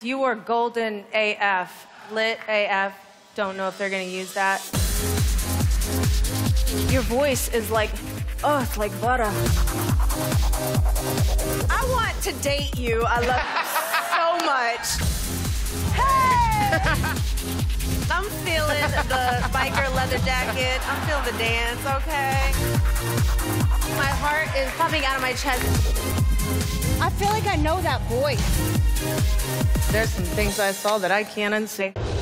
You were golden AF, lit AF. Don't know if they're gonna use that. Your voice is like, oh, it's like butter. I want to date you. I love you so much. Hey! I'm feeling the biker leather jacket. I'm feeling the dance, okay? My heart is popping out of my chest. I feel like I know that voice. There's some things I saw that I can't unsee.